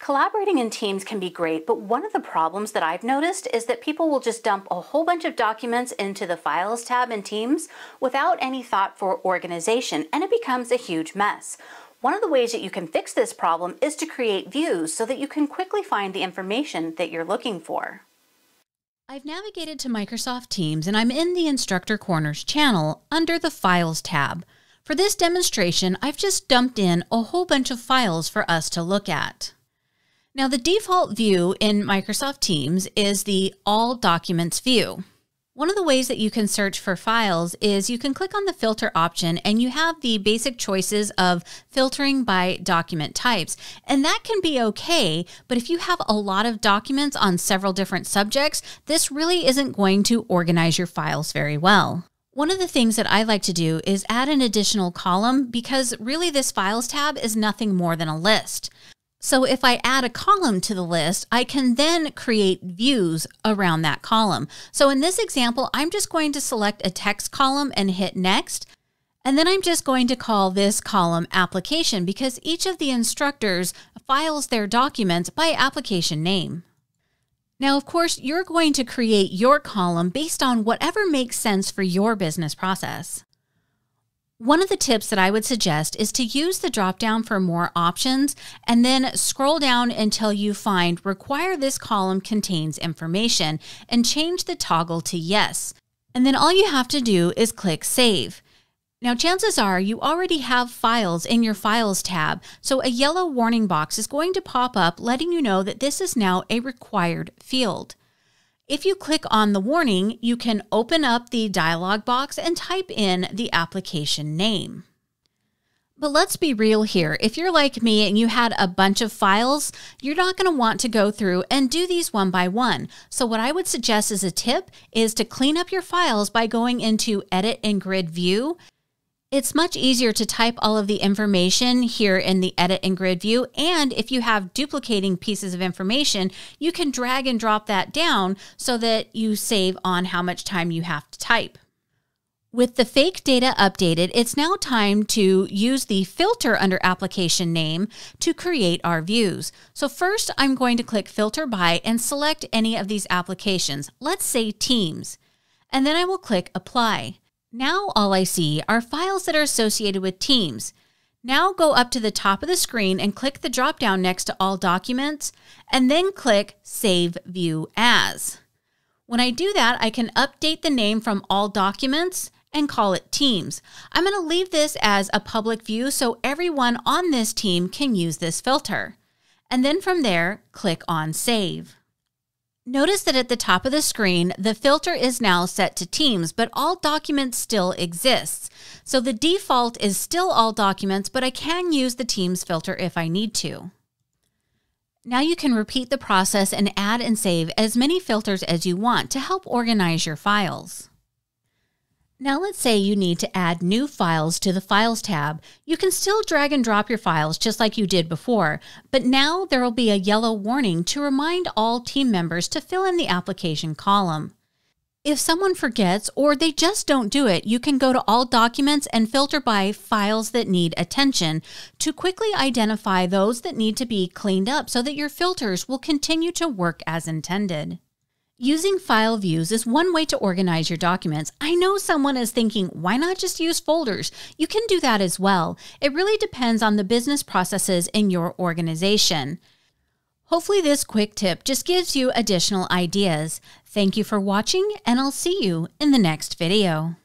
Collaborating in teams can be great, but one of the problems that I've noticed is that people will just dump a whole bunch of documents into the Files tab in Teams without any thought for organization, and it becomes a huge mess. One of the ways that you can fix this problem is to create views so that you can quickly find the information that you're looking for. I've navigated to Microsoft Teams and I'm in the Instructor Corners channel under the Files tab. For this demonstration, I've just dumped in a whole bunch of files for us to look at. Now, the default view in Microsoft Teams is the All Documents view. One of the ways that you can search for files is you can click on the filter option and you have the basic choices of filtering by document types. And that can be okay, but if you have a lot of documents on several different subjects, this really isn't going to organize your files very well. One of the things that I like to do is add an additional column because really this files tab is nothing more than a list. So if I add a column to the list, I can then create views around that column. So in this example, I'm just going to select a text column and hit next. And then I'm just going to call this column application because each of the instructors files their documents by application name. Now, of course, you're going to create your column based on whatever makes sense for your business process. One of the tips that I would suggest is to use the drop down for more options and then scroll down until you find require this column contains information and change the toggle to yes. And then all you have to do is click save. Now, chances are you already have files in your Files tab, so a yellow warning box is going to pop up letting you know that this is now a required field. If you click on the warning, you can open up the dialog box and type in the application name. But let's be real here. If you're like me and you had a bunch of files, you're not going to want to go through and do these one by one. So, what I would suggest as a tip is to clean up your files by going into Edit in Grid View it's much easier to type all of the information here in the edit and grid view. And if you have duplicating pieces of information, you can drag and drop that down so that you save on how much time you have to type. With the fake data updated, it's now time to use the filter under application name to create our views. So first I'm going to click filter by and select any of these applications. Let's say Teams. And then I will click apply. Now all I see are files that are associated with Teams. Now go up to the top of the screen and click the drop down next to All Documents, and then click Save View As. When I do that, I can update the name from All Documents and call it Teams. I'm going to leave this as a public view so everyone on this team can use this filter. And then from there, click on Save. Notice that at the top of the screen, the filter is now set to Teams, but all documents still exists. So the default is still all documents, but I can use the Teams filter if I need to. Now you can repeat the process and add and save as many filters as you want to help organize your files. Now let's say you need to add new files to the Files tab. You can still drag and drop your files just like you did before, but now there will be a yellow warning to remind all team members to fill in the application column. If someone forgets or they just don't do it, you can go to All Documents and filter by Files that need attention to quickly identify those that need to be cleaned up so that your filters will continue to work as intended. Using file views is one way to organize your documents. I know someone is thinking, why not just use folders? You can do that as well. It really depends on the business processes in your organization. Hopefully, this quick tip just gives you additional ideas. Thank you for watching, and I'll see you in the next video.